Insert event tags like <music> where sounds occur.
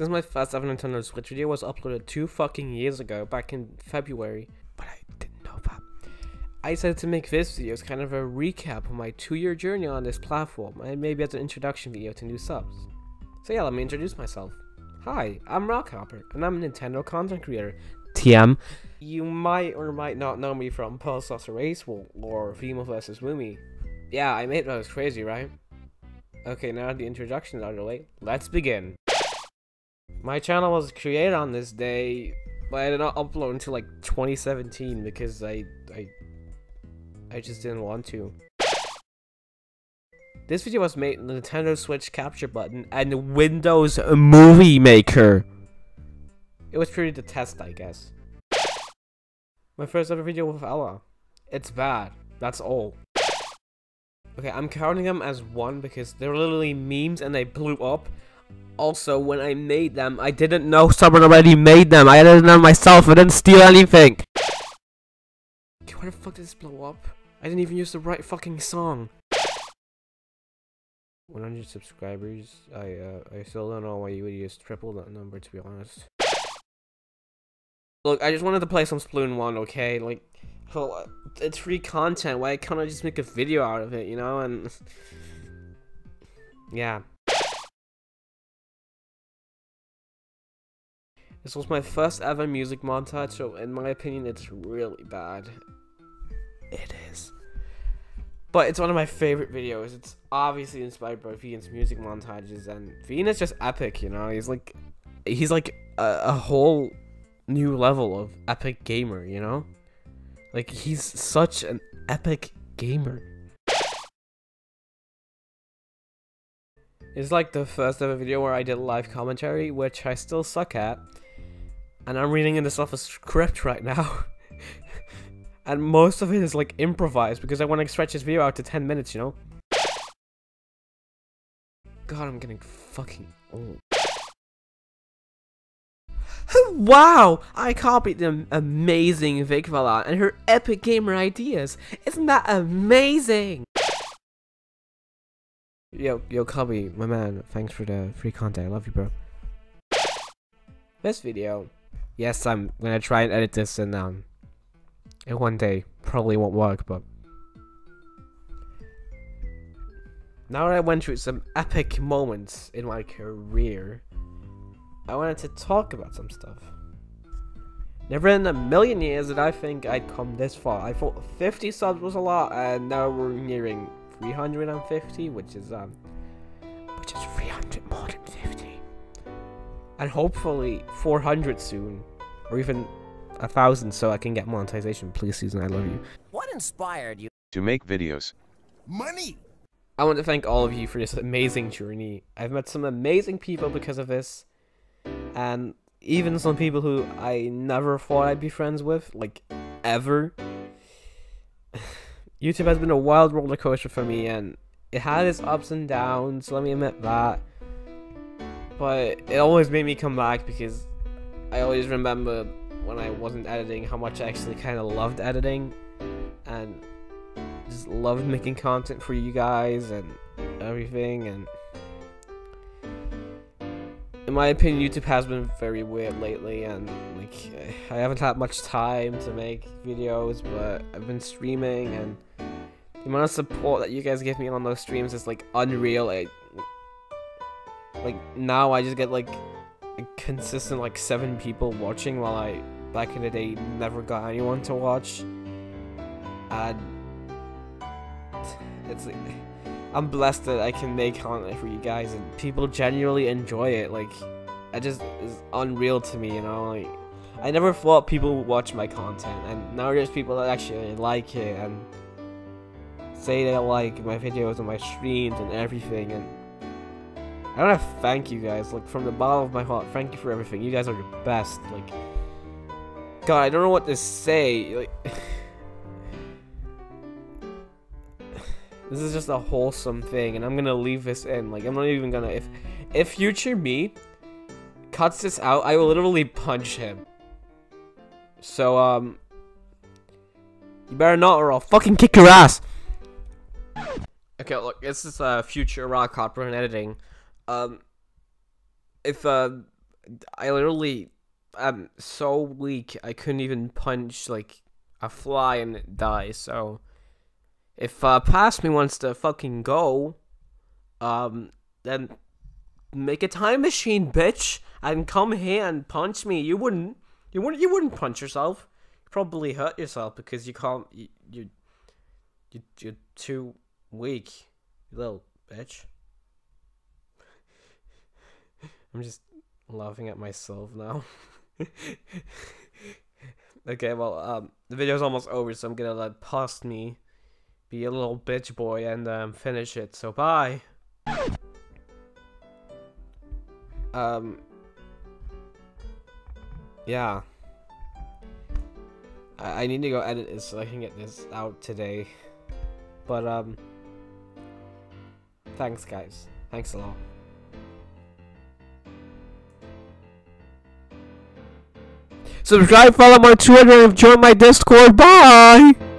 Since my first ever Nintendo Switch video was uploaded two fucking years ago, back in February, but I didn't know that. I decided to make this video as kind of a recap of my two year journey on this platform, and maybe as an introduction video to new subs. So yeah, let me introduce myself. Hi, I'm Rockhopper, and I'm a Nintendo content creator. TM. You might or might not know me from Pulse Race or Veemo vs. Woomy. Yeah, I made those crazy, right? Okay, now the introduction out of the way, let's begin. My channel was created on this day, but I did not upload until like 2017 because I, I, I just didn't want to. This video was made in the Nintendo Switch capture button and Windows Movie Maker. It was purely to test, I guess. My first ever video with Ella. It's bad. That's all. Okay, I'm counting them as one because they're literally memes and they blew up. Also, when I made them, I didn't know someone already made them. I didn't know myself. I didn't steal anything. Okay, why the fuck did this blow up? I didn't even use the right fucking song. 100 subscribers. I uh, I still don't know why you would use triple that number to be honest. Look, I just wanted to play some Splatoon 1, okay? Like, well, it's free content. Why can't I just make a video out of it, you know? And <laughs> yeah. This was my first ever music montage, so in my opinion, it's really bad. It is. But it's one of my favorite videos. It's obviously inspired by Vian's music montages, and Vian is just epic, you know? He's like, he's like a, a whole new level of epic gamer, you know? Like, he's such an epic gamer. It's like the first ever video where I did live commentary, which I still suck at. And I'm reading in this off a script right now. <laughs> and most of it is like improvised because I want to stretch this video out to 10 minutes, you know? God, I'm getting fucking old. <laughs> Wow! I copied the amazing Vikvala and her epic gamer ideas. Isn't that amazing? Yo, yo, Cubby, my man, thanks for the free content. I love you, bro. This video, yes, I'm gonna try and edit this and um, and one day probably won't work, but now that I went through some epic moments in my career, I wanted to talk about some stuff. Never in a million years did I think I'd come this far. I thought 50 subs was a lot, and now we're nearing 350, which is um, which is 300 more than 50, and hopefully 400 soon, or even a thousand, so I can get monetization. Please, Susan, I love you. What inspired you to make videos? Money. I want to thank all of you for this amazing journey. I've met some amazing people because of this, and even some people who I never thought I'd be friends with, like ever. <sighs> YouTube has been a wild roller coaster for me, and it had its ups and downs. Let me admit that, but it always made me come back because I always remember when I wasn't editing how much I actually kind of loved editing, and just loved making content for you guys and everything and in my opinion, YouTube has been very weird lately, and like I haven't had much time to make videos, but I've been streaming, and the amount of support that you guys give me on those streams is like unreal. Like, like now I just get like a consistent like seven people watching, while I back in the day never got anyone to watch, and it's like. I'm blessed that I can make content for you guys and people genuinely enjoy it. Like, it just is unreal to me, you know. Like, I never thought people would watch my content, and now there's people that actually like it and say they like my videos and my streams and everything. And I want to thank you guys, like from the bottom of my heart. Thank you for everything. You guys are the best. Like, God, I don't know what to say. Like. <sighs> This is just a wholesome thing, and I'm gonna leave this in. Like, I'm not even gonna. If, if future me cuts this out, I will literally punch him. So, um, you better not, or I'll fucking kick your ass. Okay, look, this is uh, future Rockhopper and editing. Um, if uh, I literally am so weak. I couldn't even punch like a fly and die. So if uh, past me wants to fucking go, um, then make a time machine, bitch, and come here and punch me. You wouldn't. You wouldn't. You wouldn't punch yourself. You probably hurt yourself because you can't. You you you you're too weak, little bitch. I'm just laughing at myself now. <laughs> okay, well, um, the video's almost over, so I'm gonna let past me be a little bitch boy and um, finish it. So bye. Um. Yeah. I, I need to go edit this so I can get this out today. But um. Thanks, guys. Thanks a lot. Subscribe, follow my Twitter, and join my Discord. Bye!